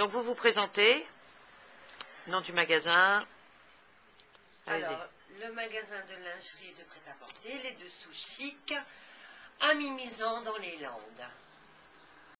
Donc vous vous présentez, nom du magasin. Alors, le magasin de lingerie de prêt-à-porter, les dessous chic, à Mimizan dans les Landes.